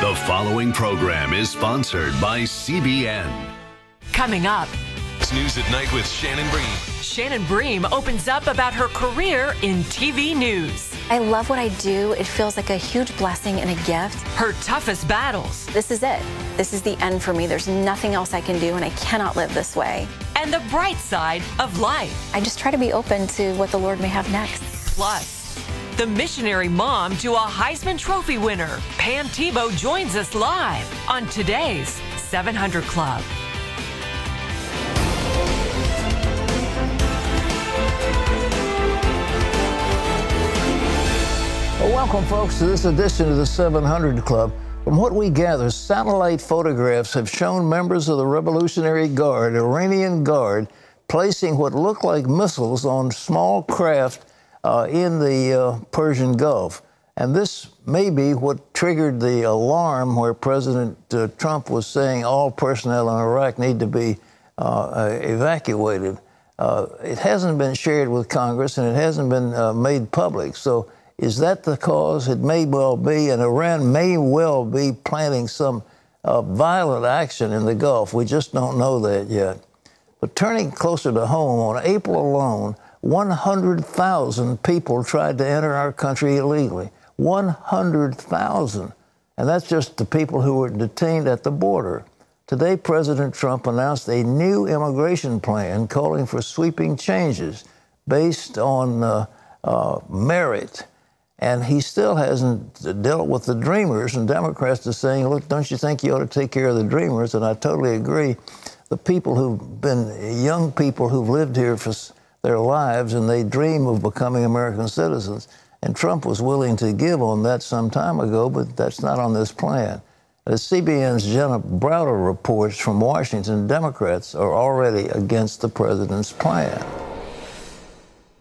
The following program is sponsored by CBN. Coming up, News at Night with Shannon Bream. Shannon Bream opens up about her career in TV news, I love what I do. It feels like a huge blessing and a gift. her toughest battles, This is it. This is the end for me. There's nothing else I can do, and I cannot live this way. and the bright side of life. I just try to be open to what the Lord may have next. Plus, the missionary mom to a Heisman Trophy winner, Pam Tebow, joins us live on today's 700 Club. Well, welcome, folks, to this edition of the 700 Club. From what we gather, satellite photographs have shown members of the Revolutionary Guard, Iranian Guard, placing what look like missiles on small craft in the uh, Persian Gulf. And this may be what triggered the alarm where President uh, Trump was saying all personnel in Iraq need to be uh, uh, evacuated. Uh, it hasn't been shared with Congress and it hasn't been uh, made public. So, is that the cause? It may well be, and Iran may well be planning some uh, violent action in the Gulf. We just don't know that yet. But turning closer to home, on April alone, 100,000 people tried to enter our country illegally. 100,000. And that's just the people who were detained at the border. Today, President Trump announced a new immigration plan calling for sweeping changes based on uh, uh, merit. And he still hasn't dealt with the dreamers. And Democrats are saying, look, don't you think you ought to take care of the dreamers? And I totally agree. The people who've been young people who've lived here for their lives and they dream of becoming American citizens. And Trump was willing to give on that some time ago, but that's not on this plan. Uh, As CBN's Jenna Browder reports from Washington, Democrats are already against the president's plan.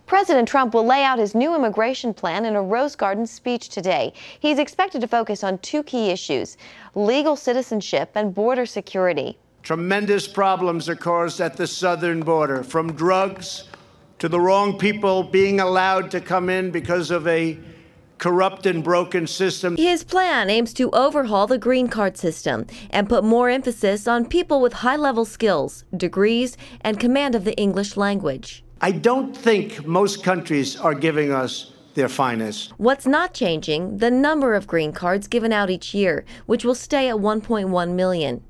President Trump will lay out his new immigration plan in a Rose Garden speech today. He's expected to focus on two key issues legal citizenship and border security. Tremendous problems are caused at the southern border, from drugs to the wrong people being allowed to come in because of a corrupt and broken system. His plan aims to overhaul the green card system and put more emphasis on people with high level skills, degrees, and command of the English language. I don't think most countries are giving us their finest. What's not changing, the number of green cards given out each year, which will stay at 1.1 million.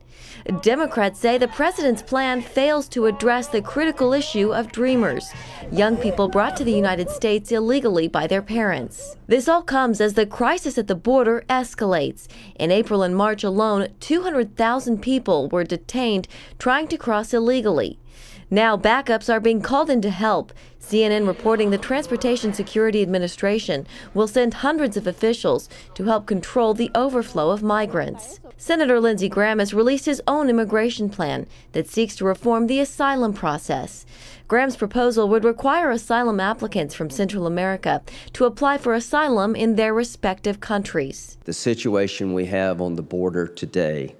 Democrats say the president's plan fails to address the critical issue of dreamers, young people brought to the United States illegally by their parents. This all comes as the crisis at the border escalates. In April and March alone, 200,000 people were detained trying to cross illegally. Now backups are being called in to help. CNN reporting the Transportation Security Administration will send hundreds of officials to help control the overflow of migrants. Senator Lindsey Graham has released his own immigration plan that seeks to reform the asylum process. Graham's proposal would require asylum applicants from Central America to apply for asylum in their respective countries. The situation we have on the border today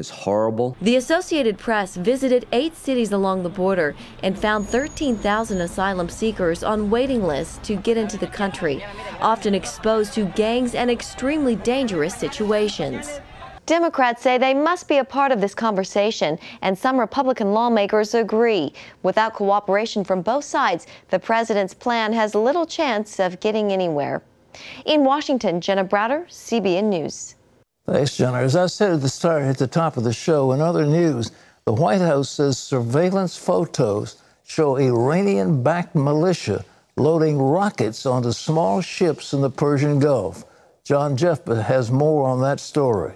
is horrible. The Associated Press visited eight cities along the border and found 13,000 asylum seekers on waiting lists to get into the country, often exposed to gangs and extremely dangerous situations. Democrats say they must be a part of this conversation, and some Republican lawmakers agree. Without cooperation from both sides, the president's plan has little chance of getting anywhere. In Washington, Jenna Browder, CBN News. Thanks, Jenna. As I said at the start, at the top of the show, in other news, the White House says surveillance photos show Iranian-backed militia loading rockets onto small ships in the Persian Gulf. John Jessup has more on that story.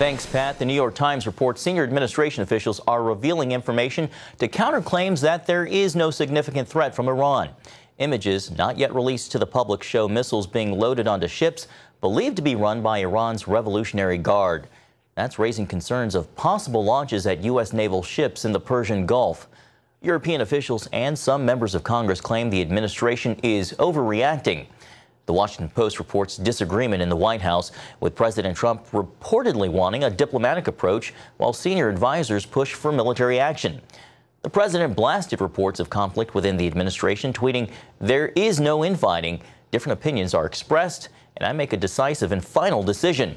Thanks, Pat. The New York Times reports senior administration officials are revealing information to counter claims that there is no significant threat from Iran. Images not yet released to the public show missiles being loaded onto ships believed to be run by Iran's Revolutionary Guard. That's raising concerns of possible launches at U.S. naval ships in the Persian Gulf. European officials and some members of Congress claim the administration is overreacting. The Washington Post reports disagreement in the White House, with President Trump reportedly wanting a diplomatic approach while senior advisors push for military action. The president blasted reports of conflict within the administration, tweeting, There is no infighting. Different opinions are expressed, and I make a decisive and final decision.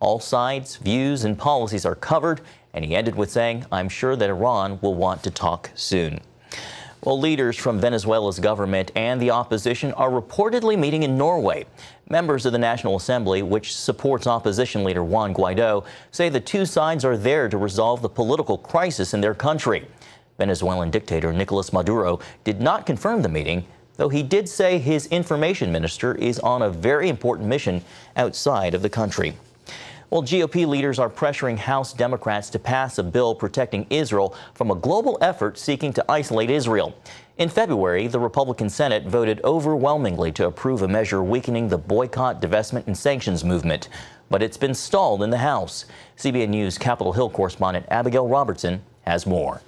All sides, views, and policies are covered, and he ended with saying, I'm sure that Iran will want to talk soon. Well, leaders from Venezuela's government and the opposition are reportedly meeting in Norway. Members of the National Assembly, which supports opposition leader Juan Guaido, say the two sides are there to resolve the political crisis in their country. Venezuelan dictator Nicolas Maduro did not confirm the meeting, though he did say his information minister is on a very important mission outside of the country. Well, GOP leaders are pressuring House Democrats to pass a bill protecting Israel from a global effort seeking to isolate Israel. In February, the Republican Senate voted overwhelmingly to approve a measure weakening the boycott, divestment, and sanctions movement. But it's been stalled in the House. CBN News Capitol Hill correspondent Abigail Robertson has more.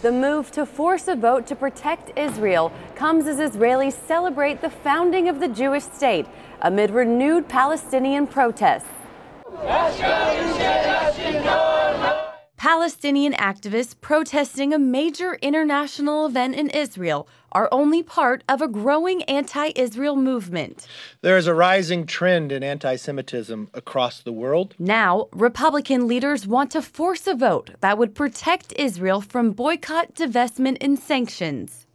The move to force a vote to protect Israel comes as Israelis celebrate the founding of the Jewish state amid renewed Palestinian protests. Palestinian activists protesting a major international event in Israel are only part of a growing anti Israel movement. There is a rising trend in anti Semitism across the world. Now, Republican leaders want to force a vote that would protect Israel from boycott, divestment, and sanctions.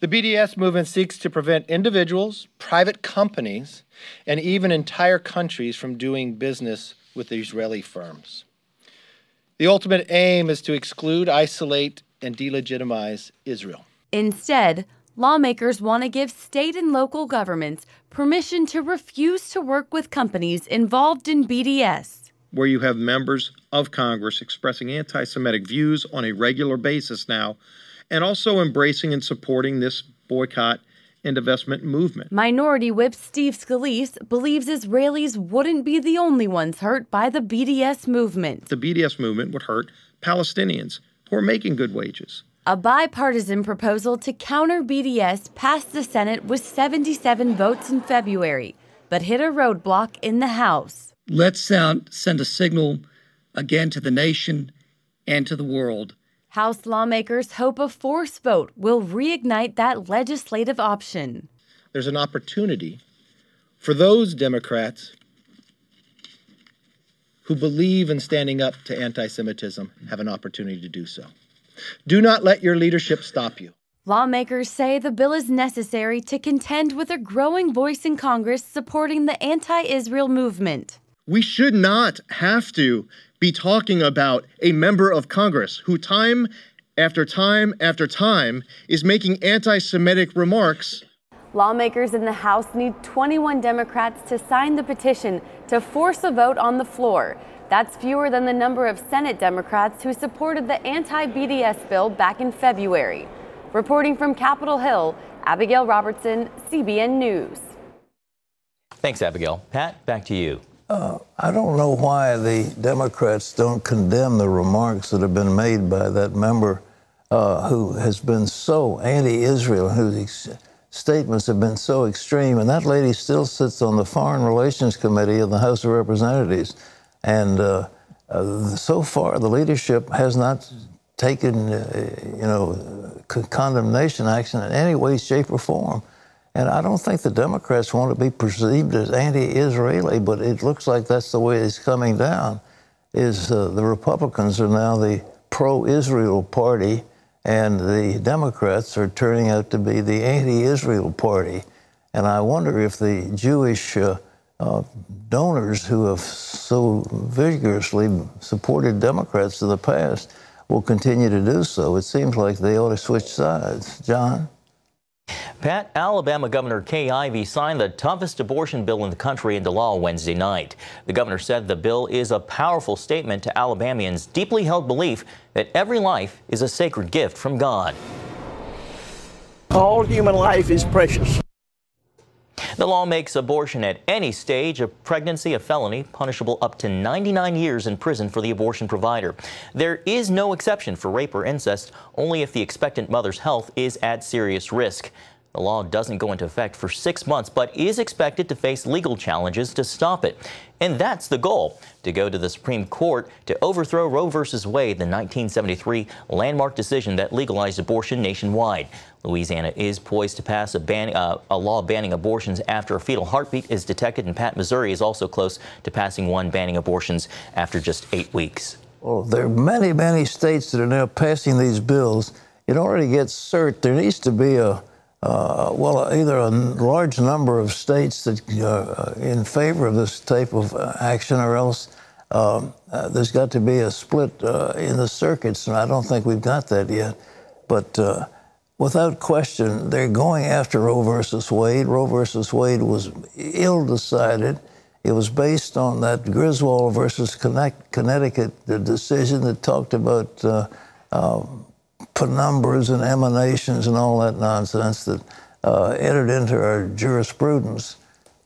The BDS movement seeks to prevent individuals, private companies, and even entire countries from doing business with Israeli firms. The ultimate aim is to exclude, isolate, and delegitimize Israel. Instead, lawmakers want to give state and local governments permission to refuse to work with companies involved in BDS. Where you have members of Congress expressing anti Semitic views on a regular basis now, and also embracing and supporting this boycott and divestment movement. Minority Whip Steve Scalise believes Israelis wouldn't be the only ones hurt by the BDS movement. The BDS movement would hurt Palestinians who are making good wages. A bipartisan proposal to counter BDS passed the Senate with 77 votes in February, but hit a roadblock in the House. Let's sound, send a signal again to the nation and to the world House lawmakers hope a force vote will reignite that legislative option. There's an opportunity for those Democrats who believe in standing up to anti Semitism have an opportunity to do so. Do not let your leadership stop you. Lawmakers say the bill is necessary to contend with a growing voice in Congress supporting the anti Israel movement. We should not have to be talking about a member of Congress who, time after time after time, is making anti Semitic remarks. Lawmakers in the House need 21 Democrats to sign the petition to force a vote on the floor. That's fewer than the number of Senate Democrats who supported the anti BDS bill back in February. Reporting from Capitol Hill, Abigail Robertson, CBN News. Thanks, Abigail. Pat, back to you. Uh, I don't know why the Democrats don't condemn the remarks that have been made by that member uh, who has been so anti-Israel, whose statements have been so extreme. And that lady still sits on the Foreign Relations Committee of the House of Representatives. And uh, uh so far, the leadership has not taken, uh, you know, condemnation action in any way, shape, or form. And I don't think the Democrats want to be perceived as anti-Israeli, but it looks like that's the way it's coming down. Is uh, the Republicans are now the pro-Israel party, and the Democrats are turning out to be the anti-Israel party. And I wonder if the Jewish uh, uh, donors who have so vigorously supported Democrats in the past will continue to do so. It seems like they ought to switch sides. John? Pat, Alabama Governor Kay Ivey signed the toughest abortion bill in the country into law Wednesday night. The governor said the bill is a powerful statement to Alabamians' deeply held belief that every life is a sacred gift from God. All human life is precious. The law makes abortion at any stage of pregnancy a felony, punishable up to 99 years in prison for the abortion provider. There is no exception for rape or incest, only if the expectant mother's health is at serious risk. The law doesn't go into effect for six months, but is expected to face legal challenges to stop it. And that's the goal to go to the Supreme Court to overthrow Roe v. Wade, the 1973 landmark decision that legalized abortion nationwide. Louisiana is poised to pass a, ban, uh, a law banning abortions after a fetal heartbeat is detected, and Pat, Missouri is also close to passing one banning abortions after just eight weeks. Well, there are many, many states that are now passing these bills. In order to get cert, there needs to be a well, either a large number of states that are uh, in favor of this type of uh, action, or else um, uh, there's got to be a split uh, in the circuits, and I don't think we've got that yet. But uh, without question, they're going after Roe versus Wade. Roe versus Wade was ill decided. It was based on that Griswold versus Connecticut decision that talked about um, penumbras and emanations and all that nonsense that uh, entered into our jurisprudence.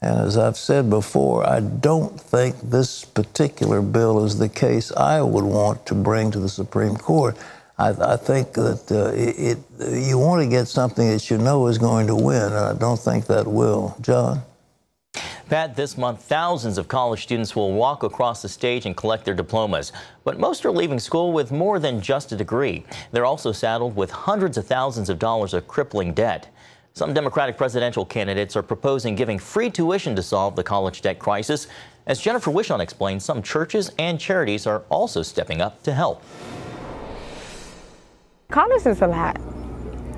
And as I've said before, I don't think this particular bill is the case I would want to bring to the Supreme Court. I, I think that uh, it, it, you want to get something that you know is going to win, and I don't think that will. John? Pat, this month, thousands of college students will walk across the stage and collect their diplomas. But most are leaving school with more than just a degree. They're also saddled with hundreds of thousands of dollars of crippling debt. Some Democratic presidential candidates are proposing giving free tuition to solve the college debt crisis. As Jennifer Wishon explains, some churches and charities are also stepping up to help. College is a lot.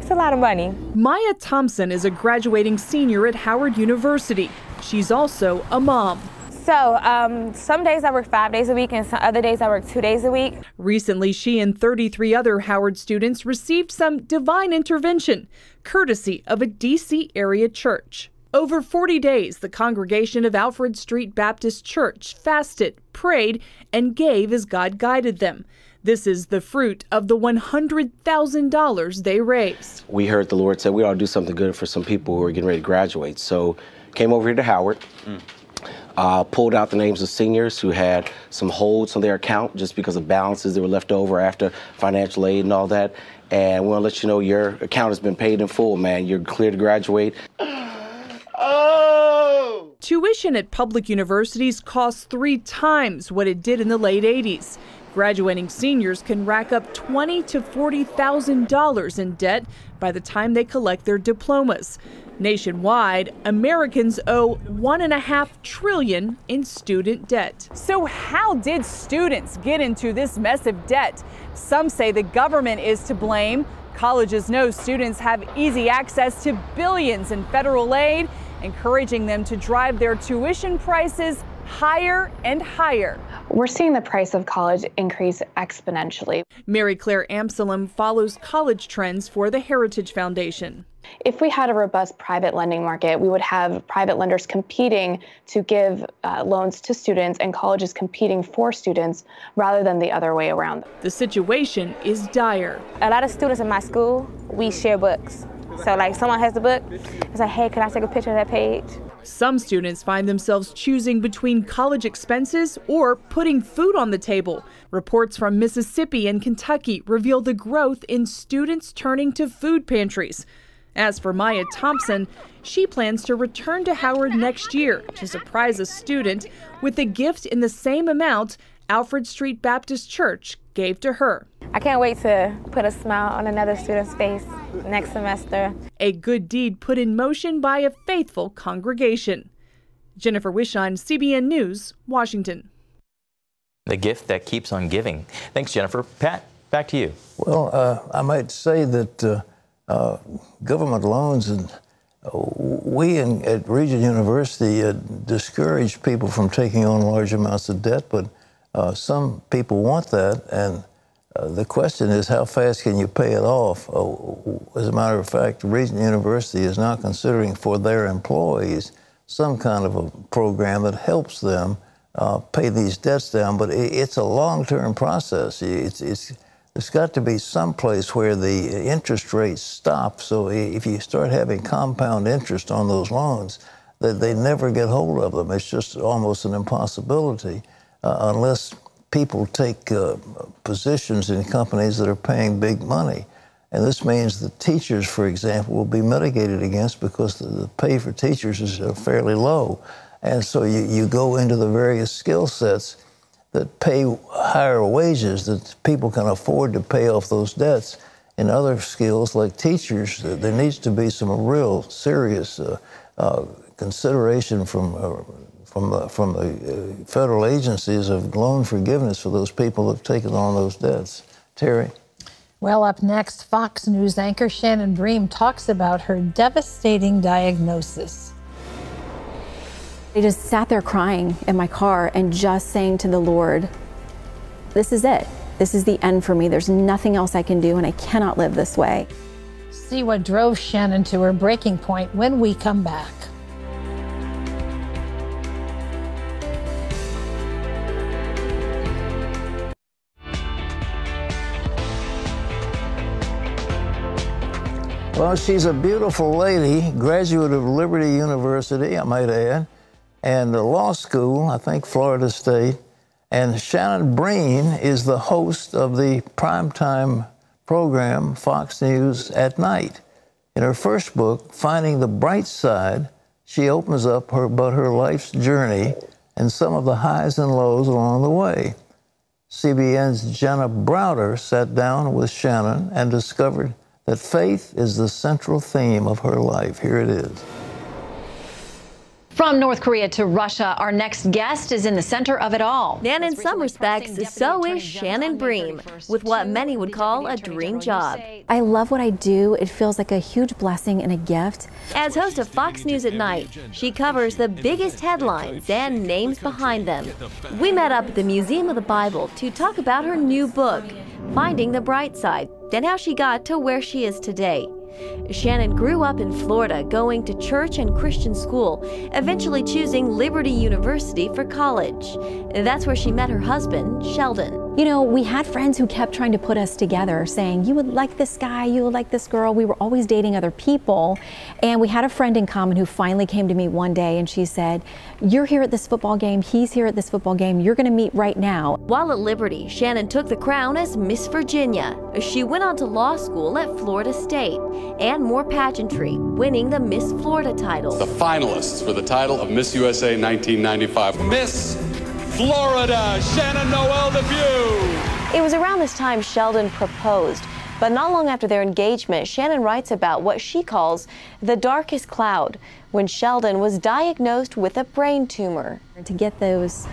It's a lot of money. Maya Thompson is a graduating senior at Howard University. She's also a mom. So, um, some days I work five days a week, and some other days I work two days a week. Recently, she and 33 other Howard students received some divine intervention, courtesy of a D.C. area church. Over 40 days, the congregation of Alfred Street Baptist Church fasted, prayed, and gave as God guided them. This is the fruit of the $100,000 they raised. We heard the Lord say we ought to do something good for some people who are getting ready to graduate. So Came over here to Howard. Mm. Uh, pulled out the names of seniors who had some holds on their account just because of balances that were left over after financial aid and all that. And we want to let you know your account has been paid in full, man. You're clear to graduate. Oh! Tuition at public universities costs three times what it did in the late 80s. Graduating seniors can rack up twenty to forty thousand dollars in debt by the time they collect their diplomas. Nationwide, Americans owe one and a half trillion in student debt. So how did students get into this mess of debt? Some say the government is to blame. Colleges know students have easy access to billions in federal aid, encouraging them to drive their tuition prices higher and higher. We're seeing the price of college increase exponentially. Mary Clare Amselem follows college trends for the Heritage Foundation. If we had a robust private lending market, we would have private lenders competing to give uh, loans to students and colleges competing for students rather than the other way around. The situation is dire. A lot of students in my school, we share books. So like someone has the book, it's like, hey, can I take a picture of that page? Some students find themselves choosing between college expenses or putting food on the table. Reports from Mississippi and Kentucky reveal the growth in students turning to food pantries. As for Maya Thompson, she plans to return to Howard next year to surprise a student with a gift in the same amount Alfred Street Baptist Church gave to her. I can't wait to put a smile on another student's face next semester. A good deed put in motion by a faithful congregation. Jennifer Wishon, CBN News, Washington. The gift that keeps on giving. Thanks, Jennifer. Pat, back to you. Well, uh, I might say that uh, uh, government loans and uh, we in, at Regent University uh, discourage people from taking on large amounts of debt, but uh, some people want that, and uh, the question is how fast can you pay it off? Uh, as a matter of fact, Regent University is now considering for their employees some kind of a program that helps them uh, pay these debts down, but it, it's a long-term process. It's, it's, there's got to be some place where the interest rates stop. So if you start having compound interest on those loans, that they never get hold of them. It's just almost an impossibility uh, unless people take uh, positions in companies that are paying big money. And this means that teachers, for example, will be mitigated against because the, the pay for teachers is uh, fairly low. And so you, you go into the various skill sets that pay higher wages that people can afford to pay off those debts. In other skills like teachers, there needs to be some real serious uh, uh, consideration from uh, from the, from the uh, federal agencies of loan forgiveness for those people who have taken on those debts. Terry. Well, up next, Fox News anchor Shannon Bream talks about her devastating diagnosis. I just sat there crying in my car and just saying to the Lord, This is it. This is the end for me. There's nothing else I can do, and I cannot live this way. See what drove Shannon to her breaking point when we come back. Well, she's a beautiful lady, graduate of Liberty University, I might add, and the law school, I think Florida State. And Shannon Breen is the host of the primetime program Fox News at Night. In her first book, Finding the Bright Side, she opens up her, about her life's journey and some of the highs and lows along the way. CBN's Jenna Browder sat down with Shannon and discovered that faith is the central theme of her life. Here it is. From North Korea to Russia, our next guest is in the center of it all. And in some respects, so is Shannon Bream, with what many would call a dream job. I love what I do. It feels like a huge blessing and a gift. As host of Fox News at Night, she covers the biggest headlines and names behind them. We met up at the Museum of the Bible to talk about her new book, Finding the Bright Side, and how she got to where she is today. Shannon grew up in Florida, going to church and Christian school, eventually choosing Liberty University for college. That's where she met her husband, Sheldon. You know, we had friends who kept trying to put us together, saying, You would like this guy, you would like this girl. We were always dating other people. And we had a friend in common who finally came to me one day and she said, You're here at this football game, he's here at this football game, you're going to meet right now. While at Liberty, Shannon took the crown as Miss Virginia. She went on to law school at Florida State and more pageantry, winning the Miss Florida title. The finalists for the title of Miss USA 1995. Miss Florida, Shannon Noel Depew. It was around this time Sheldon proposed. But not long after their engagement, Shannon writes about what she calls the darkest cloud when Sheldon was diagnosed with a brain tumor. To get those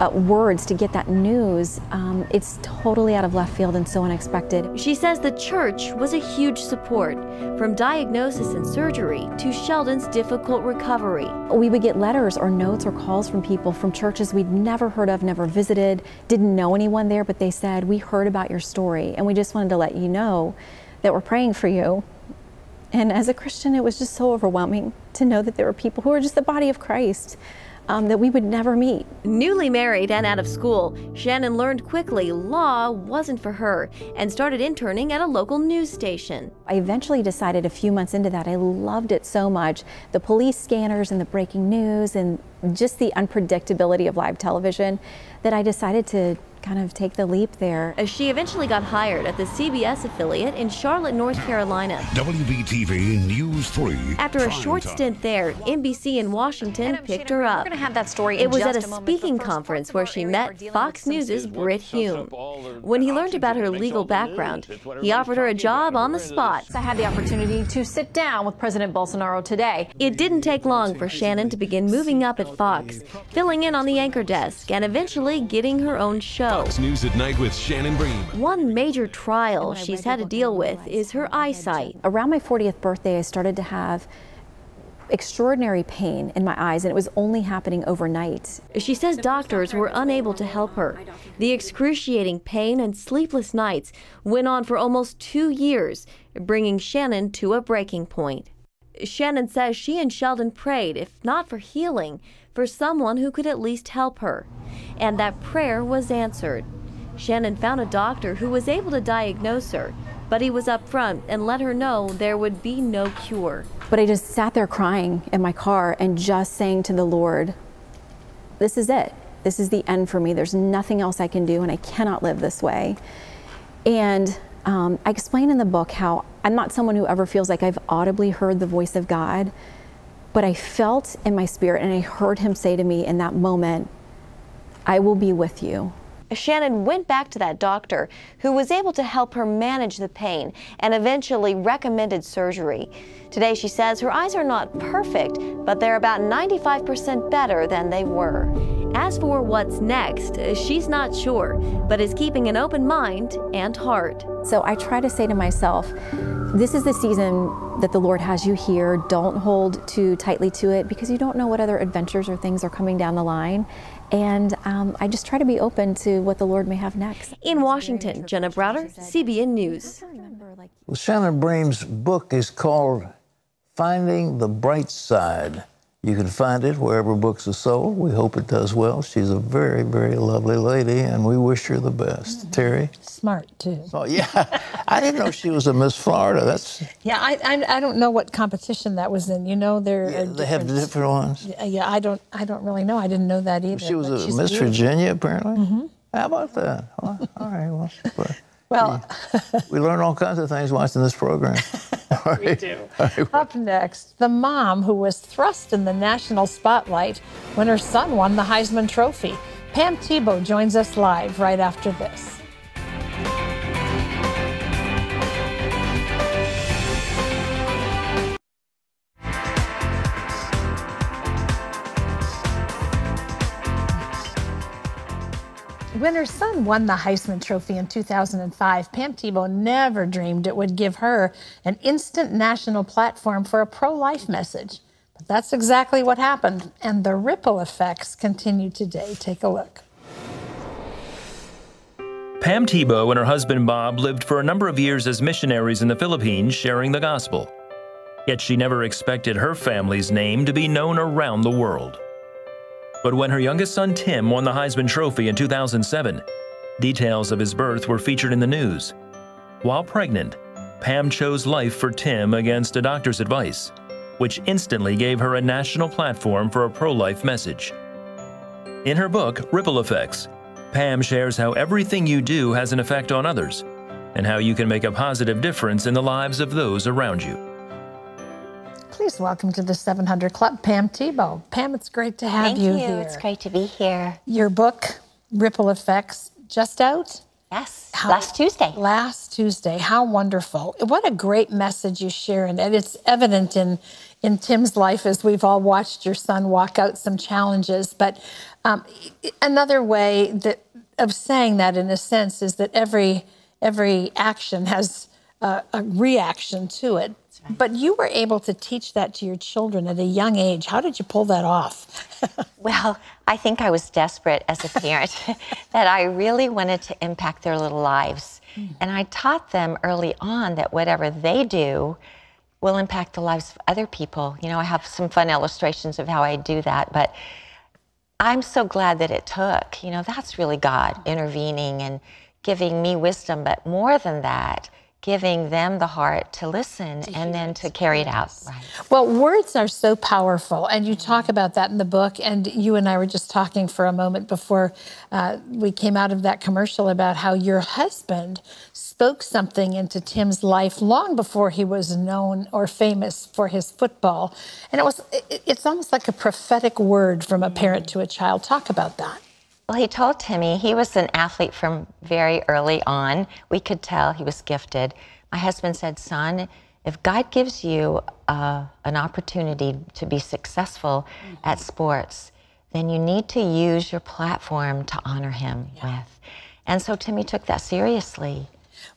uh, words to get that news, um, it's totally out of left field and so unexpected. She says the church was a huge support, from diagnosis and surgery to Sheldon's difficult recovery. We would get letters or notes or calls from people from churches we'd never heard of, never visited, didn't know anyone there, but they said, We heard about your story and we just wanted to let you know that we're praying for you. And as a Christian, it was just so overwhelming to know that there were people who are just the body of Christ um, that we would never meet. Newly married and out of school, Shannon learned quickly law wasn't for her and started interning at a local news station. I eventually decided a few months into that, I loved it so much. The police scanners and the breaking news and just the unpredictability of live television that I decided to kind of take the leap there. As she eventually got hired at the CBS affiliate in Charlotte, North Carolina. WBTV News 3. After a short time. stint there, NBC in Washington picked her up. We're going to have that story It was at a speaking conference where she met Fox News' Brit Hume. When he learned about her legal background, he offered her a job on the spot. I had the opportunity to sit down with President Bolsonaro today. It didn't take long for Shannon to begin moving up at Fox, filling in on the anchor desk, and eventually getting her own show. Fox News at Night with Shannon Bream. One major trial she's had to deal with is her eyesight. Around my 40th birthday, I started to have extraordinary pain in my eyes, and it was only happening overnight. She says doctors were unable to help her. The excruciating pain and sleepless nights went on for almost two years, bringing Shannon to a breaking point. Shannon says she and Sheldon prayed, if not for healing, for someone who could at least help her. And that prayer was answered. Shannon found a doctor who was able to diagnose her, but he was upfront and let her know there would be no cure. But I just sat there crying in my car and just saying to the Lord, This is it. This is the end for me. There's nothing else I can do, and I cannot live this way. And um, I explain in the book how I'm not someone who ever feels like I've audibly heard the voice of God, but I felt in my spirit and I heard him say to me in that moment, I will be with you. Shannon went back to that doctor who was able to help her manage the pain and eventually recommended surgery. Today, she says her eyes are not perfect, but they're about 95% better than they were. As for what's next, she's not sure, but is keeping an open mind and heart. So I try to say to myself, this is the season that the Lord has you here. Don't hold too tightly to it because you don't know what other adventures or things are coming down the line. And um, I just try to be open to what the Lord may have next. In Washington, Jenna Browder, CBN News. Well, Shannon Bream's book is called Finding the Bright Side. You can find it wherever books are sold. We hope it does well. She's a very, very lovely lady, and we wish her the best. Mm-hmm. Terry? Smart, too. Oh, yeah. I didn't know she was a Miss Florida. That's Yeah, I, I, I don't know what competition that was in. You know, there yeah, They have different ones. Yeah, I don't I don't really know. I didn't know that either. She was a Miss beautiful. Virginia, apparently? Mm-hmm. How about that? Well, all right, well, well, we learn all kinds of things watching this program. we do. Up next, the mom who was thrust in the national spotlight when her son won the Heisman Trophy. Pam Tebow joins us live right after this. When her son won the Heisman Trophy in 2005, Pam Tebow never dreamed it would give her an instant national platform for a pro life message. But that's exactly what happened, and the ripple effects continue today. Take a look. Pam Tebow and her husband Bob lived for a number of years as missionaries in the Philippines sharing the gospel. Yet she never expected her family's name to be known around the world. But when her youngest son Tim won the Heisman Trophy in 2007, details of his birth were featured in the news. While pregnant, Pam chose life for Tim against a doctor's advice, which instantly gave her a national platform for a pro life message. In her book, Ripple Effects, Pam shares how everything you do has an effect on others and how you can make a positive difference in the lives of those around you. Please welcome to the 700 Club, Pam Tebow. Pam, it's great to have Thank you, you here. It's great to be here. Your book, Ripple Effects, just out? Yes, How, last Tuesday. Last Tuesday. How wonderful. What a great message you share. And it's evident in, in Tim's life as we've all watched your son walk out some challenges. But um, another way that, of saying that, in a sense, is that every, every action has a, a reaction to it. But you were able to teach that to your children at a young age. How did you pull that off? well, I think I was desperate as a parent that I really wanted to impact their little lives. Mm. And I taught them early on that whatever they do will impact the lives of other people. You know, I have some fun illustrations of how I do that, but I'm so glad that it took. You know, that's really God intervening and giving me wisdom, but more than that, giving them the heart to listen to and then to carry it out. Right. Well, words are so powerful, and you talk about that in the book. And you and I were just talking for a moment before uh, we came out of that commercial about how your husband spoke something into Tim's life long before he was known or famous for his football. And it was it's almost like a prophetic word from a parent to a child. Talk about that. Well, he told Timmy he was an athlete from very early on. We could tell he was gifted. My husband said, Son, if God gives you uh, an opportunity to be successful mm-hmm. at sports, then you need to use your platform to honor him yeah. with. And so Timmy took that seriously.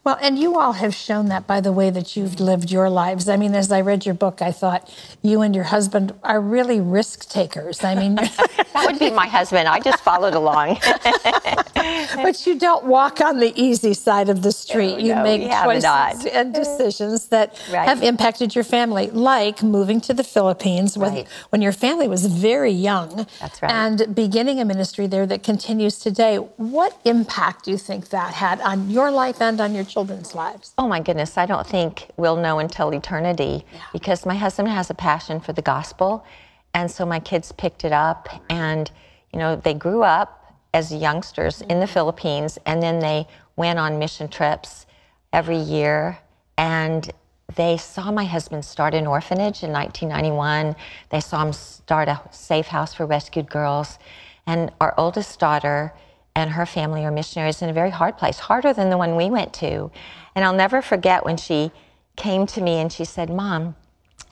Well, and you all have shown that by the way that you've lived your lives. I mean, as I read your book, I thought you and your husband are really risk takers. I mean, that would be my husband. I just followed along. but you don't walk on the easy side of the street. you no, make choices and decisions that right. have impacted your family, like moving to the Philippines when, right. when your family was very young. That's right. And beginning a ministry there that continues today. What impact do you think that had on your life and on your children's lives? Oh my goodness, I don't think we'll know until eternity yeah. because my husband has a passion for the gospel. And so my kids picked it up and, you know, they grew up as youngsters mm-hmm. in the mm-hmm. Philippines and then they went on mission trips every year. And they saw my husband start an orphanage in 1991. They saw him start a safe house for rescued girls. And our oldest daughter and her family are missionaries in a very hard place, harder than the one we went to. And I'll never forget when she came to me and she said, Mom,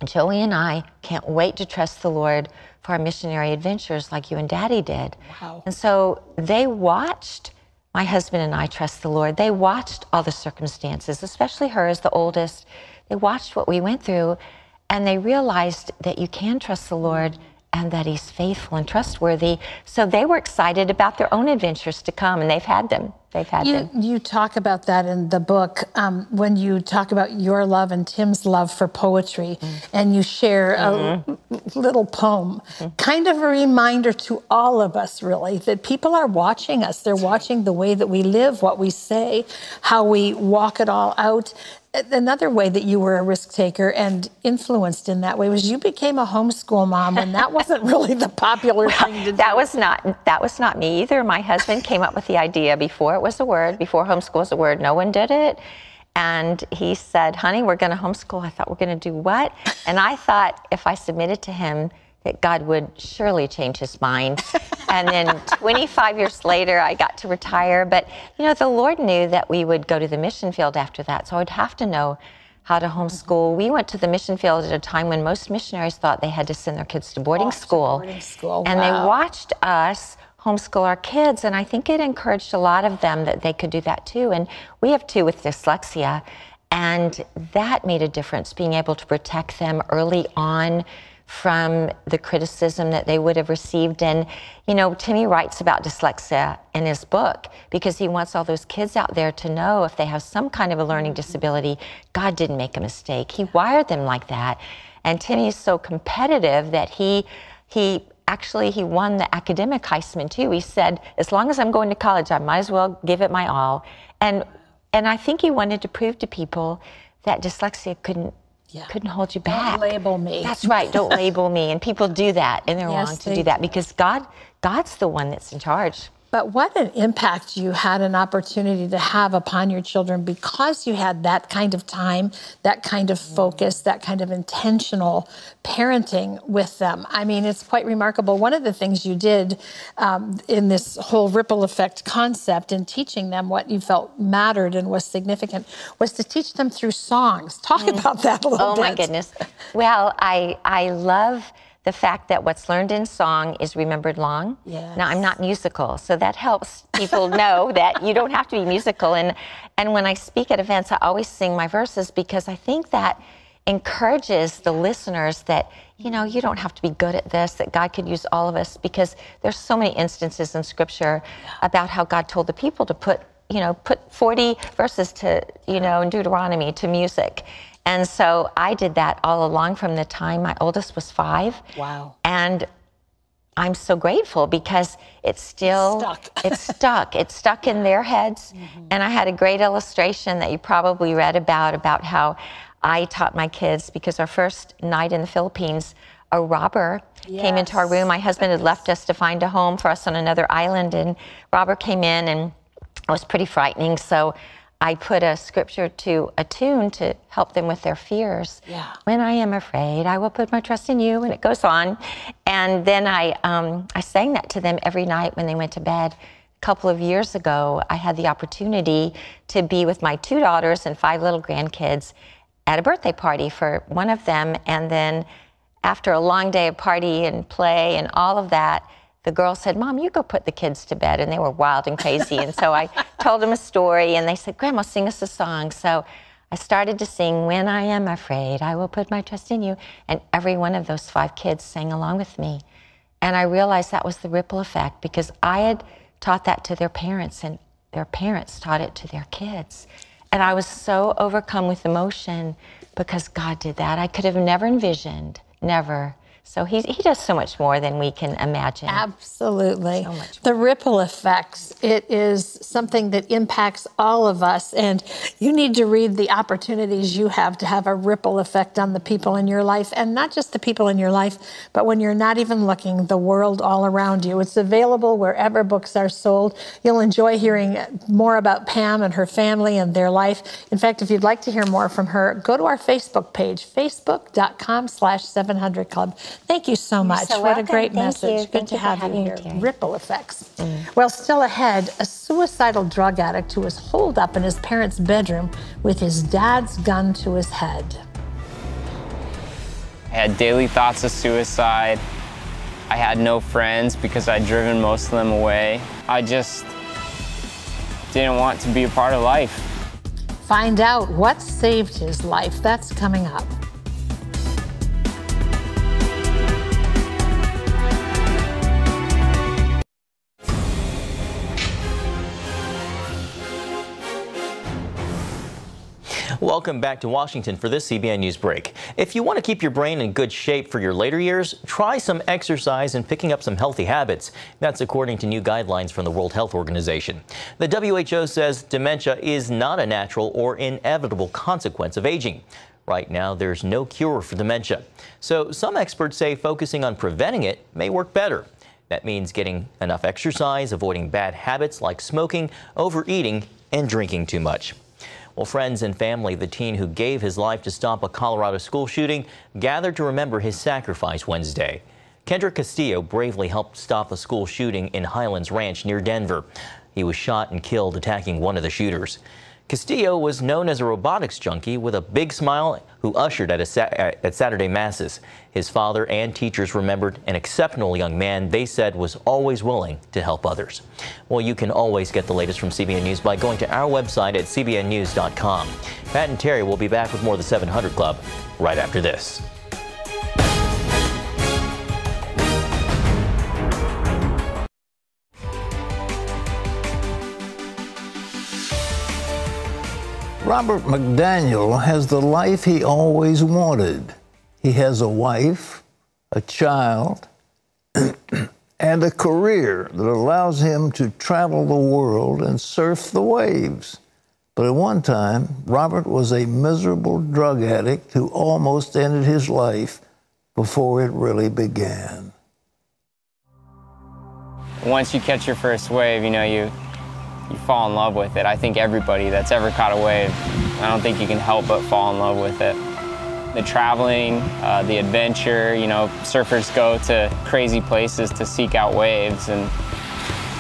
Joey and I can't wait to trust the Lord for our missionary adventures like you and Daddy did. Wow. And so they watched my husband and I trust the Lord. They watched all the circumstances, especially her as the oldest. They watched what we went through and they realized that you can trust the Lord and that he's faithful and trustworthy. So they were excited about their own adventures to come and they've had them. They've had You, them. you talk about that in the book um, when you talk about your love and Tim's love for poetry, mm-hmm. and you share a mm-hmm. little poem, mm-hmm. kind of a reminder to all of us, really, that people are watching us. They're watching the way that we live, what we say, how we walk it all out. Another way that you were a risk taker and influenced in that way was you became a homeschool mom and that wasn't really the popular thing to do. That was not that was not me either. My husband came up with the idea before it was a word, before homeschool was a word. No one did it. And he said, honey, we're going to homeschool. I thought, we're going to do what? And I thought if I submitted to him, that God would surely change his mind. and then 25 years later, I got to retire. But, you know, the Lord knew that we would go to the mission field after that. So I'd have to know how to homeschool. Mm-hmm. We went to the mission field at a time when most missionaries thought they had to send their kids to boarding oh, school. boarding school, And they watched us homeschool our kids. And I think it encouraged a lot of them that they could do that too. And we have two with dyslexia. And that made a difference, being able to protect them early on from the criticism that they would have received. And, you know, Timmy writes about dyslexia in his book because he wants all those kids out there to know if they have some kind of a learning mm-hmm. disability, God didn't make a mistake. He wired them like that. And Timmy is so competitive that he, he, Actually, he won the academic Heisman too. He said, "As long as I'm going to college, I might as well give it my all." And and I think he wanted to prove to people that dyslexia couldn't couldn't hold you back. Don't label me. That's right. Don't label me. And people do that, and they're Yes, wrong to they do that because God, God's the one that's in charge. But what an impact you had an opportunity to have upon your children because you had that kind of time, that kind of focus, that kind of intentional parenting with them. I mean, it's quite remarkable. One of the things you did um, in this whole ripple effect concept in teaching them what you felt mattered and was significant was to teach them through songs. Talk about that a little oh bit. Oh, my goodness. Well, I I love the fact that what's learned in song is remembered long. Yes. Now I'm not musical, so that helps people know that you don't have to be musical. And and when I speak at events, I always sing my verses because I think that encourages the listeners that you know you don't have to be good at this that god could use all of us because there's so many instances in scripture about how god told the people to put you know put 40 verses to you know in deuteronomy to music and so i did that all along from the time my oldest was five Wow. and I'm so grateful because it's still stuck. it's stuck. It's stuck in their heads. Mm-hmm. And I had a great illustration that you probably read about about how I taught my kids because our first night in the Philippines, a robber came into our room. My husband had left us to find a home for us on another island, and robber came in and it was pretty frightening. So I put a scripture to a tune to help them with their fears. Yeah. When I am afraid, I will put my trust in you, and it goes on. And then I, um, I sang that to them every night when they went to bed. A couple of years ago, I had the opportunity to be with my two daughters and five little grandkids at a birthday party for one of them. And then after a long day of party and play and all of that, the girl said, Mom, you go put the kids to bed. And they were wild and crazy. and so I told them a story, and they said, Grandma, sing us a song. So I started to sing, When I Am Afraid, I Will Put My Trust in You. And every one of those five kids sang along with me. And I realized that was the ripple effect because I had taught that to their parents, and their parents taught it to their kids. And I was so overcome with emotion because God did that. I could have never envisioned, never So he, he does so much more than we can imagine. Absolutely. So the ripple effects, it is something that impacts all of us. And you need to read the opportunities you have to have a ripple effect on the people in your life. And not just the people in your life, but when you're not even looking, the world all around you. It's available wherever books are sold. You'll enjoy hearing more about Pam and her family and their life. In fact, if you'd like to hear more from her, go to our Facebook page, facebook.com slash 700 Club. Thank you so much. so what welcome. a great Thank message. you. Good Thank to you have you having me, here. Terry. Ripple effects. Mm. Well, still ahead, a suicidal drug addict who was holed up in his parents' bedroom with his dad's gun to his head. I had daily thoughts of suicide. I had no friends because I'd driven most of them away. I just didn't want to be a part of life. Find out what saved his life. That's coming up. Welcome back to Washington for this CBN News break. If you want to keep your brain in good shape for your later years, try some exercise and picking up some healthy habits. That's according to new guidelines from the World Health Organization. The WHO says dementia is not a natural or inevitable consequence of aging. Right now, there's no cure for dementia. So some experts say focusing on preventing it may work better. That means getting enough exercise, avoiding bad habits like smoking, overeating, and drinking too much. Well, friends and family, the teen who gave his life to stop a Colorado school shooting gathered to remember his sacrifice Wednesday. Kendrick Castillo bravely helped stop a school shooting in Highlands Ranch near Denver. He was shot and killed attacking one of the shooters. Castillo was known as a robotics junkie with a big smile who ushered at, sa at Saturday Masses. His father and teachers remembered an exceptional young man they said was always willing to help others. Well, you can always get the latest from CBN News by going to our website at cbnnews.com. Pat and Terry will be back with more of the 700 Club right after this. Robert McDaniel has the life he always wanted. He has a wife, a child, and a career that allows him to travel the world and surf the waves. But at one time, Robert was a miserable drug addict who almost ended his life before it really began. Once you catch your first wave, you know, you you fall in love with it. I think everybody that's ever caught a wave, I don't think you can help but fall in love with it. The traveling, uh, the adventure, you know, surfers go to crazy places to seek out waves and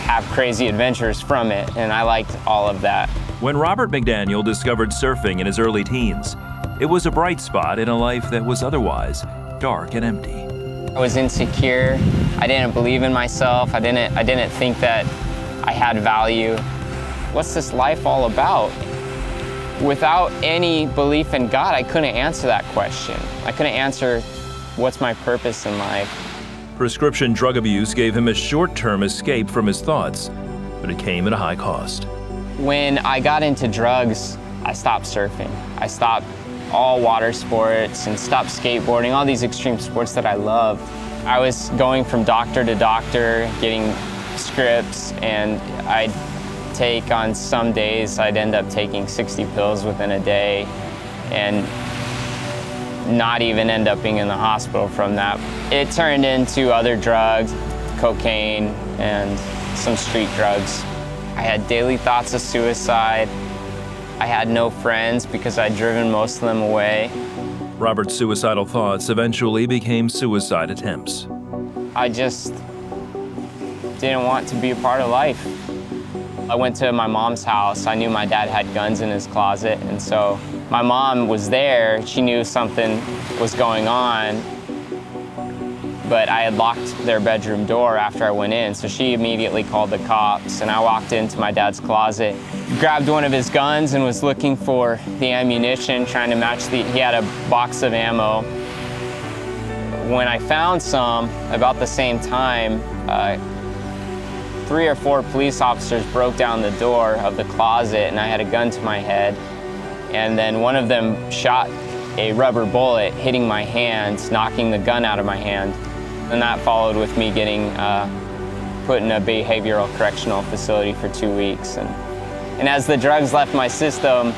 have crazy adventures from it, and I liked all of that. When Robert McDaniel discovered surfing in his early teens, it was a bright spot in a life that was otherwise dark and empty. I was insecure. I didn't believe in myself. I didn't I didn't think that I had value. What's this life all about? Without any belief in God, I couldn't answer that question. I couldn't answer what's my purpose in life. Prescription drug abuse gave him a short term escape from his thoughts, but it came at a high cost. When I got into drugs, I stopped surfing. I stopped all water sports and stopped skateboarding, all these extreme sports that I loved. I was going from doctor to doctor, getting scripts, and I'd take on some days, I'd end up taking 60 pills within a day and not even end up being in the hospital from that. It turned into other drugs, cocaine, and some street drugs. I had daily thoughts of suicide. I had no friends because I'd driven most of them away. Robert's suicidal thoughts eventually became suicide attempts. I just didn't want to be a part of life. I went to my mom's house. I knew my dad had guns in his closet, and so my mom was there. She knew something was going on, but I had locked their bedroom door after I went in, so she immediately called the cops, and I walked into my dad's closet, grabbed one of his guns, and was looking for the ammunition, trying to match the, he had a box of ammo. When I found some, about the same time, uh, three or four police officers broke down the door of the closet and I had a gun to my head. And then one of them shot a rubber bullet hitting my hand, knocking the gun out of my hand. And that followed with me getting uh, put in a behavioral correctional facility for two weeks. And, and as the drugs left my system,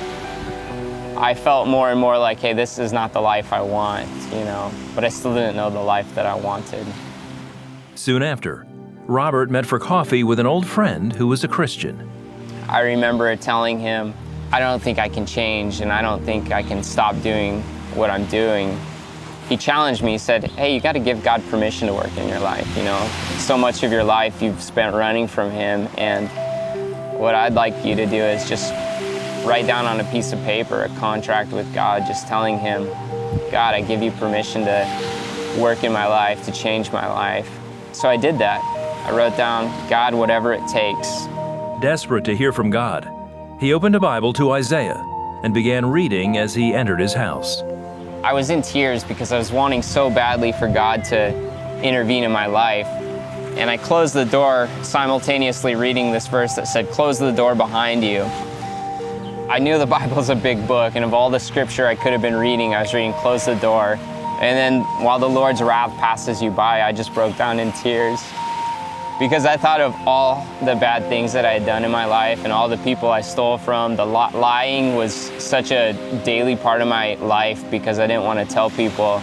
I felt more and more like, hey, this is not the life I want, you know, but I still didn't know the life that I wanted. Soon after, Robert met for coffee with an old friend who was a Christian. I remember telling him, I don't think I can change and I don't think I can stop doing what I'm doing. He challenged me, he said, hey, you got to give God permission to work in your life, you know. So much of your life you've spent running from him and what I'd like you to do is just write down on a piece of paper a contract with God, just telling him, God, I give you permission to work in my life, to change my life. So I did that. I wrote down, God, whatever it takes. Desperate to hear from God, he opened a Bible to Isaiah and began reading as he entered his house. I was in tears because I was wanting so badly for God to intervene in my life. And I closed the door, simultaneously reading this verse that said, Close the door behind you. I knew the Bible's a big book, and of all the scripture I could have been reading, I was reading Close the Door. And then while the Lord's wrath passes you by, I just broke down in tears because I thought of all the bad things that I had done in my life and all the people I stole from. The lying was such a daily part of my life because I didn't want to tell people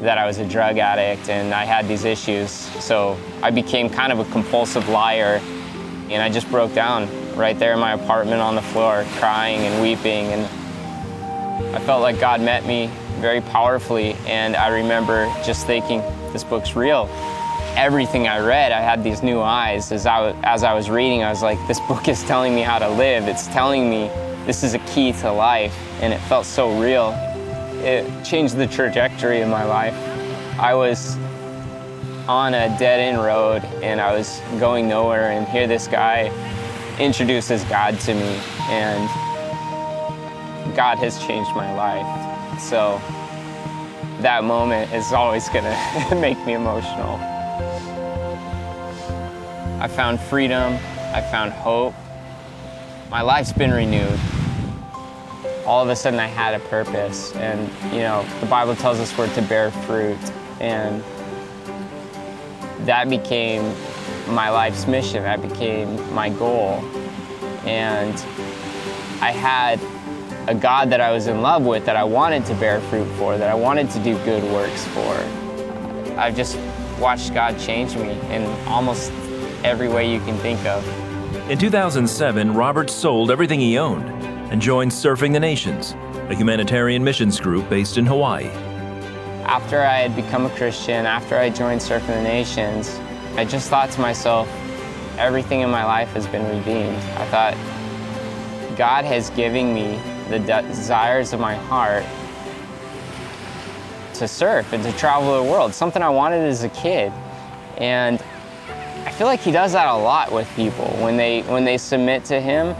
that I was a drug addict and I had these issues. So I became kind of a compulsive liar and I just broke down right there in my apartment on the floor, crying and weeping. And I felt like God met me very powerfully. And I remember just thinking, this book's real everything I read, I had these new eyes. As I, as I was reading, I was like, this book is telling me how to live. It's telling me this is a key to life, and it felt so real. It changed the trajectory of my life. I was on a dead end road, and I was going nowhere, and here this guy introduces God to me, and God has changed my life. So that moment is always gonna make me emotional. I found freedom, I found hope. My life's been renewed. All of a sudden I had a purpose and you know, the Bible tells us we're to bear fruit and that became my life's mission, that became my goal. And I had a God that I was in love with that I wanted to bear fruit for, that I wanted to do good works for. I've just watched God change me in almost every way you can think of. In 2007, Robert sold everything he owned and joined Surfing the Nations, a humanitarian missions group based in Hawaii. After I had become a Christian, after I joined Surfing the Nations, I just thought to myself, everything in my life has been redeemed. I thought, God has given me the desires of my heart to surf and to travel the world, something I wanted as a kid. And feel like he does that a lot with people. When they, when they submit to him,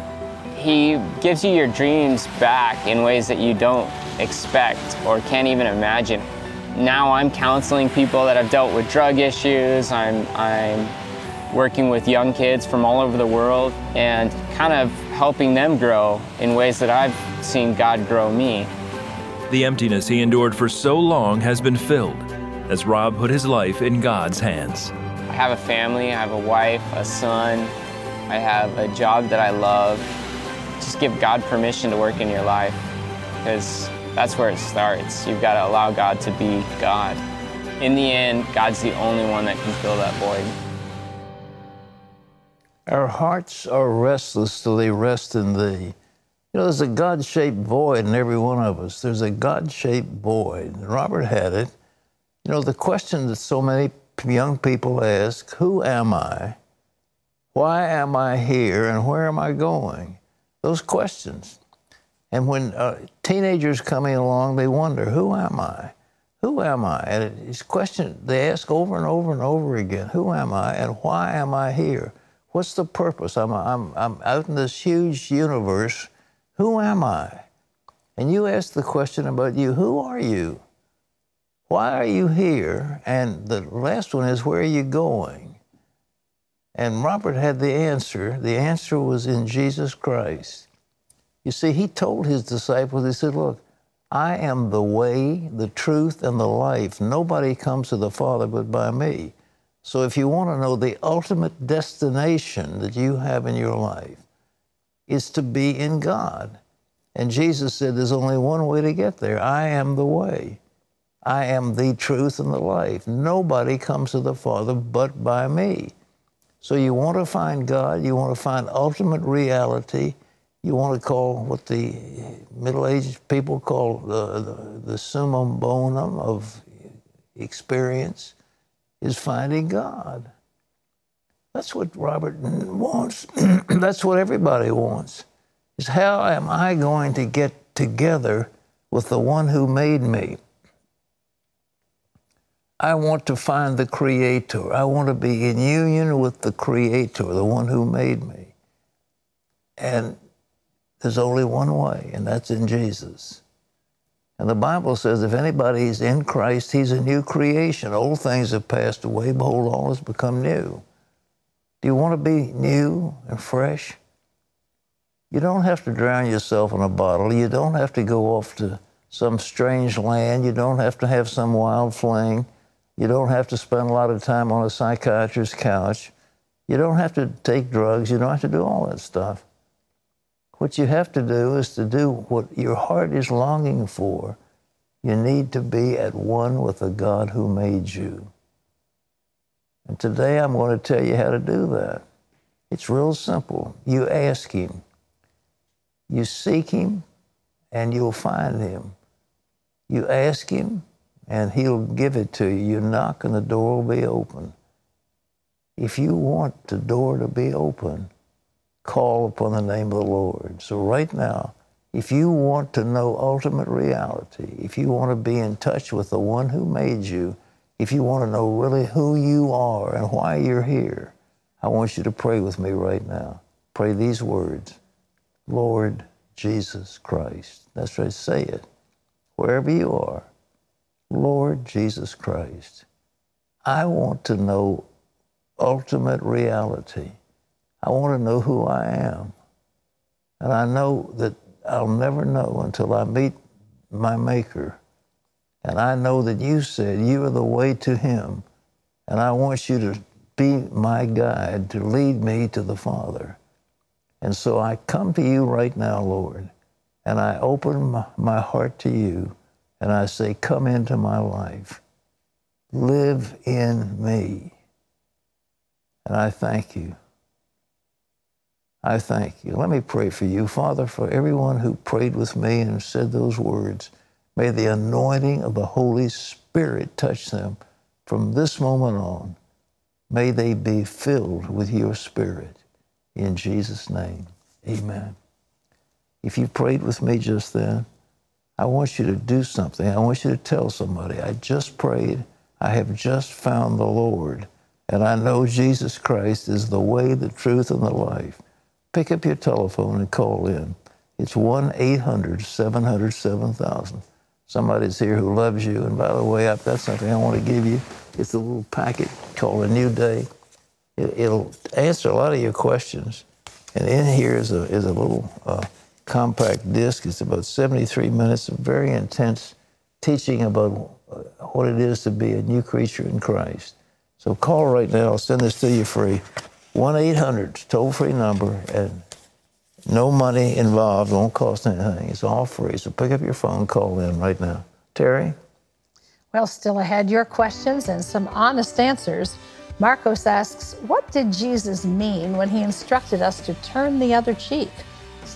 he gives you your dreams back in ways that you don't expect or can't even imagine. Now I'm counseling people that have dealt with drug issues. I'm, I'm working with young kids from all over the world and kind of helping them grow in ways that I've seen God grow me. The emptiness he endured for so long has been filled as Rob put his life in God's hands have a family, I have a wife, a son, I have a job that I love. Just give God permission to work in your life because that's where it starts. You've got to allow God to be God. In the end, God's the only one that can fill that void. Our hearts are restless till they rest in Thee. You know, there's a God shaped void in every one of us. There's a God shaped void. Robert had it. You know, the question that so many young people ask, Who am I? Why am I here? And where am I going? Those questions. And when uh, teenagers coming along, they wonder, Who am I? Who am I? And it's question they ask over and over and over again, Who am I? And why am I here? What's the purpose? I'm, I'm, I'm out in this huge universe. Who am I? And you ask the question about you, who are you? Why are you here? And the last one is, Where are you going? And Robert had the answer. The answer was in Jesus Christ. You see, he told his disciples, He said, Look, I am the way, the truth, and the life. Nobody comes to the Father but by me. So if you want to know the ultimate destination that you have in your life, is to be in God. And Jesus said there's only one way to get there. I am the way. I am the truth and the life. Nobody comes to the Father but by me. So you want to find God, you want to find ultimate reality, you want to call what the Middle Aged people call the, the, the summum bonum of experience is finding God. That's what Robert wants. That's what everybody wants. Is how am I going to get together with the one who made me? I want to find the Creator. I want to be in union with the Creator, the one who made me. And there's only one way, and that's in Jesus. And the Bible says if anybody is in Christ, he's a new creation. Old things have passed away, behold, all has become new. Do you want to be new and fresh? You don't have to drown yourself in a bottle. You don't have to go off to some strange land. You don't have to have some wild fling. You don't have to spend a lot of time on a psychiatrist's couch. You don't have to take drugs. You don't have to do all that stuff. What you have to do is to do what your heart is longing for. You need to be at one with the God who made you. And today I'm going to tell you how to do that. It's real simple. You ask Him, you seek Him, and you'll find Him. You ask Him, and He'll give it to you. You knock, and the door will be open. If you want the door to be open, call upon the name of the Lord. So, right now, if you want to know ultimate reality, if you want to be in touch with the one who made you, if you want to know really who you are and why you're here, I want you to pray with me right now. Pray these words Lord Jesus Christ. That's right, say it. Wherever you are, Lord Jesus Christ, I want to know ultimate reality. I want to know who I am. And I know that I'll never know until I meet my Maker. And I know that you said you are the way to Him. And I want you to be my guide to lead me to the Father. And so I come to you right now, Lord, and I open my, heart to you and I say, Come into my life. Live in me. And I thank you. I thank you. Let me pray for you, Father, for everyone who prayed with me and said those words. May the anointing of the Holy Spirit touch them from this moment on. May they be filled with your Spirit. In Jesus' name, amen. If you prayed with me just then, I want you to do something. I want you to tell somebody, I just prayed. I have just found the Lord. And I know Jesus Christ is the way, the truth, and the life pick up your telephone and call in. It's 1 800 700 7000. Somebody's here who loves you. And by the way, I've got something I want to give you. It's a little packet called A New Day. It, will answer a lot of your questions. And in here is a, is a little uh, compact disc. It's about 73 minutes of very intense teaching about uh, what it is to be a new creature in Christ. So call right now. I'll send this to you free. 1 800, toll free number, and no money involved, won't cost anything. It's all free. So pick up your phone, call in right now. Terry? Well, still ahead, your questions and some honest answers. Marcos asks, What did Jesus mean when he instructed us to turn the other cheek?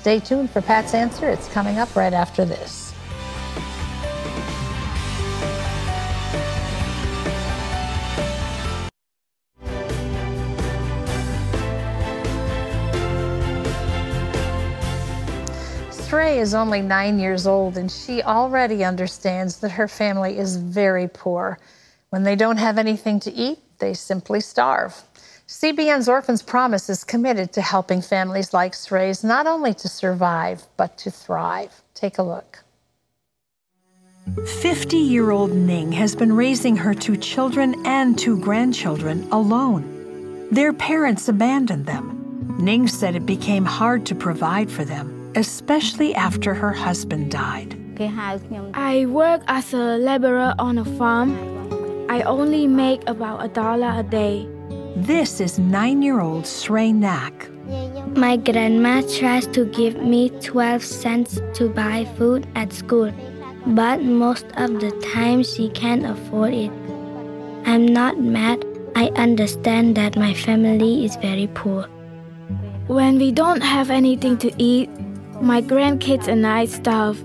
Stay tuned for Pat's answer. It's coming up right after this. Trey is only nine years old, and she already understands that her family is very poor. When they don't have anything to eat, they simply starve. CBN's Orphans Promise is committed to helping families like Srey's not only to survive, but to thrive. Take a look. 50 year old Ning has been raising her two children and two grandchildren alone. Their parents abandoned them. Ning said it became hard to provide for them especially after her husband died. I work as a laborer on a farm. I only make about a dollar a day. This is nine year old Srey Nak. My grandma tries to give me 12 cents to buy food at school, but most of the time she can't afford it. I'm not mad. I understand that my family is very poor. When we don't have anything to eat, my grandkids and I starve.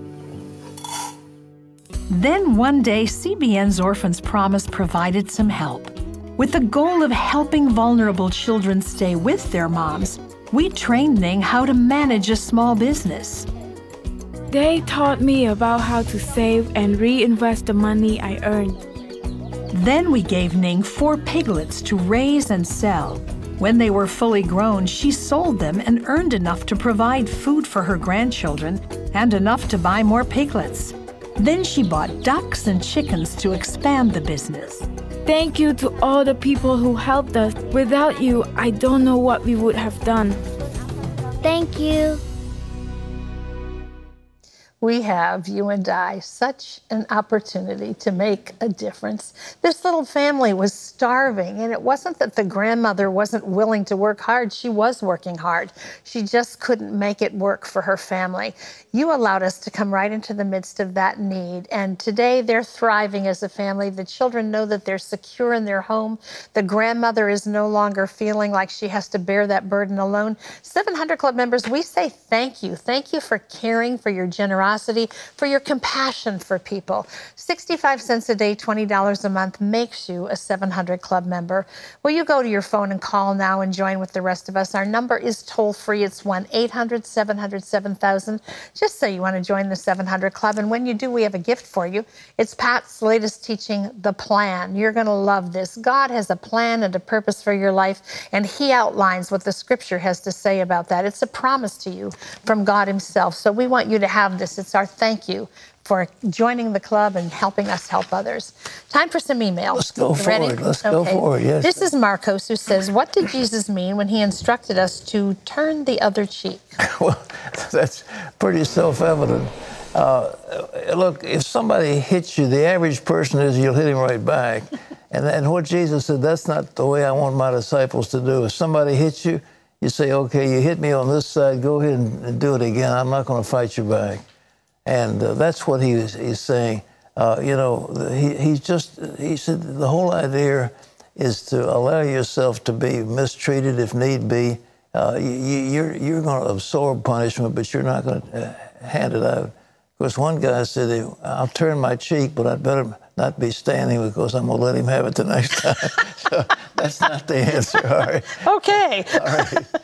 Then one day, CBN's Orphans Promise provided some help. With the goal of helping vulnerable children stay with their moms, we trained Ning how to manage a small business. They taught me about how to save and reinvest the money I earned. Then we gave Ning four piglets to raise and sell. When they were fully grown, she sold them and earned enough to provide food for her grandchildren and enough to buy more piglets. Then she bought ducks and chickens to expand the business. Thank you to all the people who helped us. Without you, I don't know what we would have done. Thank you. We have, you and I, such an opportunity to make a difference. This little family was starving, and it wasn't that the grandmother wasn't willing to work hard. She was working hard. She just couldn't make it work for her family. You allowed us to come right into the midst of that need, and today they're thriving as a family. The children know that they're secure in their home. The grandmother is no longer feeling like she has to bear that burden alone. 700 Club members, we say thank you. Thank you for caring, for your generosity for your compassion for people. 65 cents a day, $20 a month makes you a 700 Club member. Will you go to your phone and call now and join with the rest of us? Our number is toll free. It's 1 800 700 7000. Just say you want to join the 700 Club. And when you do, we have a gift for you. It's Pat's latest teaching, The Plan. You're going to love this. God has a plan and a purpose for your life, and He outlines what the scripture has to say about that. It's a promise to you from God Himself. So we want you to have this. It's our thank you for joining the club and helping us help others. Time for some emails. Let's go ready? forward. Let's go forward, yes. This is Marcos who says, What did Jesus mean when he instructed us to turn the other cheek? well, that's pretty self-evident. Uh, look, if somebody hits you, the average person is you'll hit him right back. and, and what Jesus said, that's not the way I want my disciples to do. If somebody hits you, you say, okay, you hit me on this side, go ahead and do it again. I'm not going to fight you back. And uh, that's what he is, he's saying. Uh, you know, he, he's just, he said the whole idea is to allow yourself to be mistreated if need be. Uh, you, you're you're going to absorb punishment, but you're not going to uh, hand it out. Of course, one guy said, I'll turn my cheek, but I'd better not be standing because I'm going to let him have it the next time. so that's not the answer. All right. Okay. All right.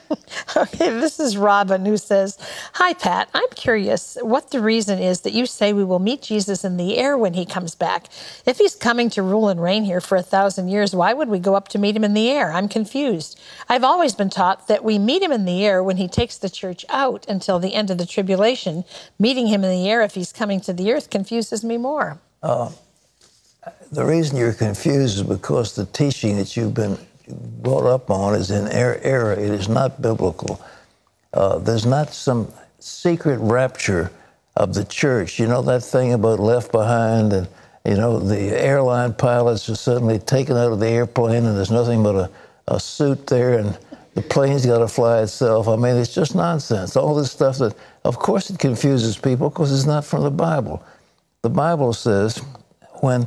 Okay, this is Robin who says, Hi, Pat. I'm curious what the reason is that you say we will meet Jesus in the air when he comes back. If he's coming to rule and reign here for a thousand years, why would we go up to meet him in the air? I'm confused. I've always been taught that we meet him in the air when he takes the church out until the end of the tribulation. Meeting him in the air if he's coming to the earth confuses me more. Uh, the reason you're confused is because the teaching that you've been brought up on is in er- error. It is not biblical. Uh, there's not some secret rapture of the church. You know that thing about left behind, and you know the airline pilots are suddenly taken out of the airplane, and there's nothing but a, a suit there, and the plane's got to fly itself. I mean, it's just nonsense. All this stuff that, of course, it confuses people because it's not from the Bible. The Bible says when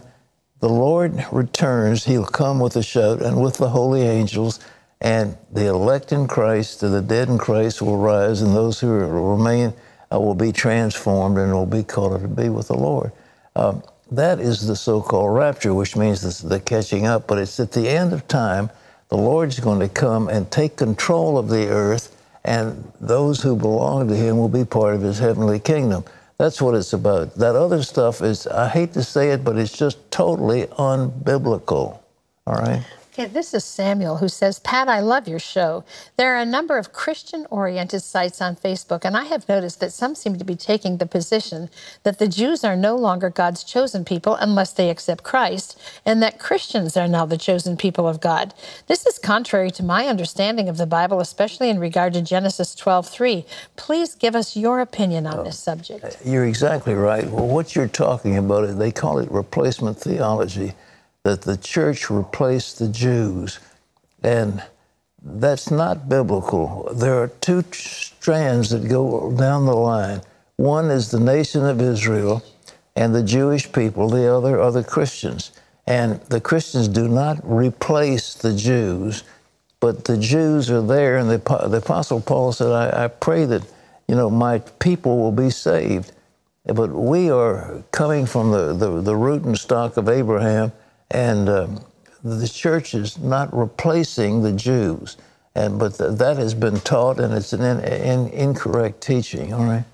the Lord returns, he'll come with a shout and with the holy angels, and the elect in Christ, the dead in Christ will rise, and those who remain uh, will be transformed and will be called to be with the Lord. Um, that is the so called rapture, which means the, the catching up, but it's at the end of time. The Lord's going to come and take control of the earth, and those who belong to him will be part of his heavenly kingdom. That's what it's about. That other stuff is, I hate to say it, but it's just totally unbiblical. All right? Okay, this is Samuel who says, Pat, I love your show. There are a number of Christian oriented sites on Facebook, and I have noticed that some seem to be taking the position that the Jews are no longer God's chosen people unless they accept Christ, and that Christians are now the chosen people of God. This is contrary to my understanding of the Bible, especially in regard to Genesis 12 3. Please give us your opinion on oh, this subject. You're exactly right. Well, what you're talking about, they call it replacement theology that the church replaced the Jews. And that's not biblical. There are two strands that go down the line. One is the nation of Israel and the Jewish people, the other are the Christians. And the Christians do not replace the Jews, but the Jews are there. And the, the Apostle Paul said, I, I pray that, you know, my people will be saved. But we are coming from the, the, the root and stock of Abraham and um, the church is not replacing the Jews. And, but th- that has been taught, and it's an in, in, incorrect teaching, all right?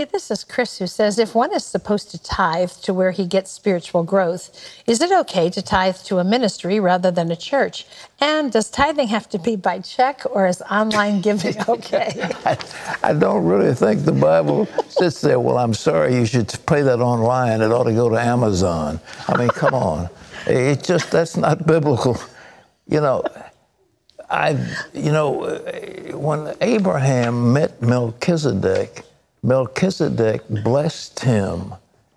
Okay, this is Chris who says if one is supposed to tithe to where he gets spiritual growth, is it okay to tithe to a ministry rather than a church? And does tithing have to be by check or is online giving okay? I, I, don't really think the Bible sits there, well, I'm sorry, you should pay that online. It ought to go to Amazon. I mean, come on. It just, that's not biblical. You know, I, you know, when Abraham met Melchizedek, Melchizedek blessed him,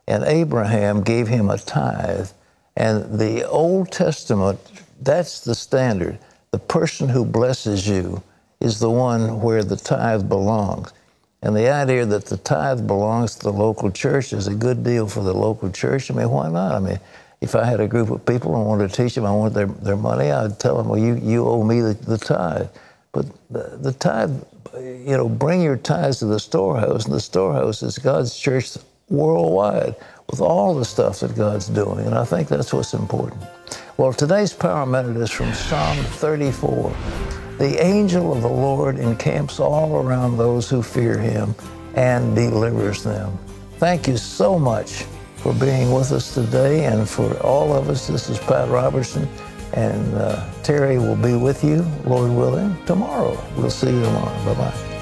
and Abraham gave him a tithe. And the Old Testament, that's the standard. The person who blesses you is the one where the tithe belongs. And the idea that the tithe belongs to the local church is a good deal for the local church. I mean, why not? I mean, if I had a group of people and wanted to teach them, I wanted their, their money, I'd tell them, well, you, you owe me the, the tithe. But the, the tithe, you know, bring your tithes to the storehouse, and the storehouse is God's church worldwide with all the stuff that God's doing. And I think that's what's important. Well, today's power minute is from Psalm 34. The angel of the Lord encamps all around those who fear him and delivers them. Thank you so much for being with us today. And for all of us, this is Pat Robertson. And uh, Terry will be with you, Lord willing, tomorrow. We'll see you tomorrow. Bye bye.